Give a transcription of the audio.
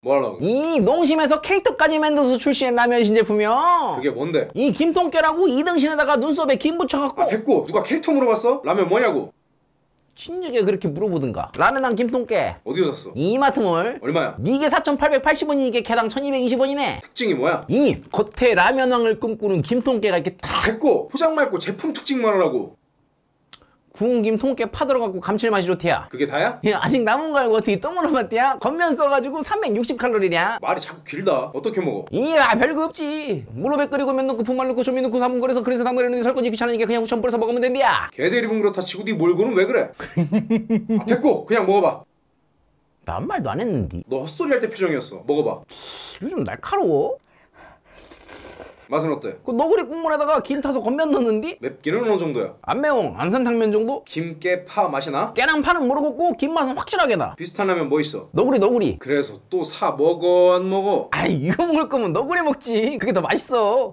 뭐 하려고? 이 농심에서 캐릭터까지 만들어서 출시한 라면 신제품이요. 그게 뭔데? 이 김통깨라고 이등신에다가 눈썹에 김 붙여갖고 아 됐고 누가 캐릭터 물어봤어? 라면 뭐냐고? 친절하게 그렇게 물어보든가. 라면랑 김통깨. 어디서 샀어? 이마트몰. 얼마야? 이게 4,880원이 이게 개당 1,220원이네. 특징이 뭐야? 이 겉에 라면왕을 꿈꾸는 김통깨가 이렇게 탁 됐고 포장 말고 제품 특징 말하라고 구운 김 통깨 파 들어갖고 감칠맛이 좋대야. 그게 다야? 야, 아직 남은 거 알고 어떻게 또 물어봤대야? 겉면 써가지고 360칼로리냐? 말이 자꾸 길다 어떻게 먹어? 이야 별거 없지 무릎에 끓이고 면 넣고 분말 넣고 조미 넣고 담근 거려서 그래서 담그려는데 설거지 귀찮으니까 그냥 후천 뿌려서 먹으면 된대야 개대리분 그렇다 치고 네 몰고는 왜 그래? 아, 됐고 그냥 먹어봐 나 아무 말도 안 했는데 너 헛소리 할 때 표정이었어 먹어봐 요즘 날카로워 맛은 어때? 그 너구리 국물에다가 길 타서 겉면 넣는디? 맵기는 어느 정도야? 안 매워 안산탕면 정도? 김깨 파 맛이 나? 깨랑 파는 모르겠고 김 맛은 확실하게 나 비슷한 라면 뭐 있어? 너구리 너구리 그래서 또 사 먹어 안 먹어? 아이 이거 먹을 거면 너구리 먹지 그게 더 맛있어